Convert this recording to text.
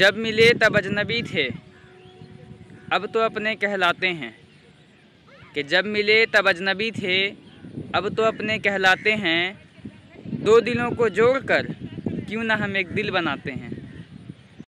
जब मिले तब अजनबी थे। अब तो अपने कहलाते हैं। कि जब मिले तब अजनबी थे, अब तो अपने कहलाते हैं। दो दिलों को जोड़कर क्यों ना हम एक दिल बनाते हैं?